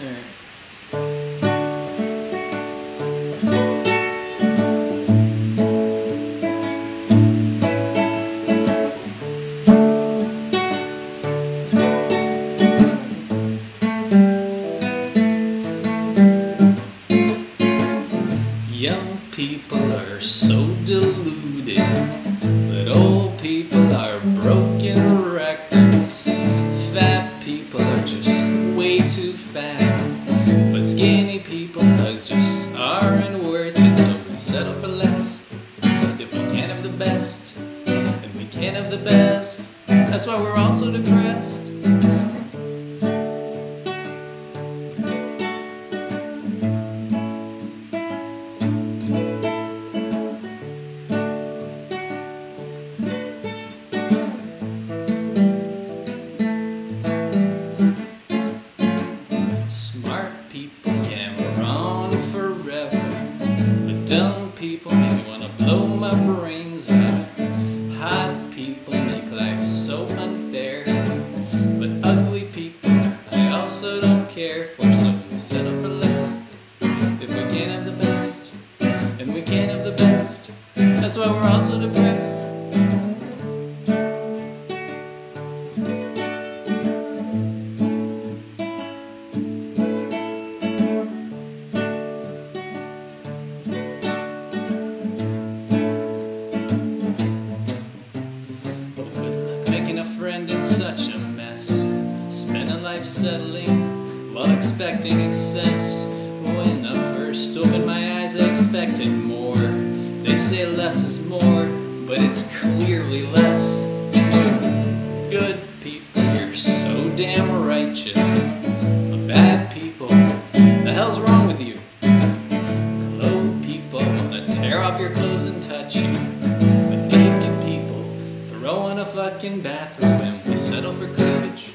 Young people are so deluded, but old people are broken records. Fat people are just way too fat, but skinny people's hugs just aren't worth it, so we settle for less. If we can't have the best, and we can't have the best, that's why we're all so depressed. Brains out. Hot people make life so unfair, but ugly people I also don't care for, so we settle for less. If we can't have the best, and we can't have the best, that's why we're also depressed. Making a friend in such a mess. Spending life settling while expecting excess. When I first opened my eyes, I expected more. They say less is more, but it's clearly less. Good people, you're so damn righteous. But bad people, the hell's wrong with you? Clothed people wanna tear off your clothes and touch you. Fucking bathroom and we settle for cleavage.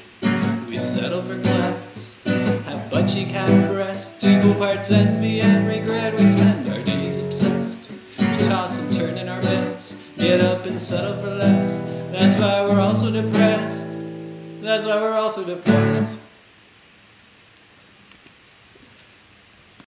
We settle for clefts. Have butt cheek, have breast. Equal parts envy and regret. We spend our days obsessed. We toss and turn in our beds. Get up and settle for less. That's why we're all so depressed. That's why we're all so depressed.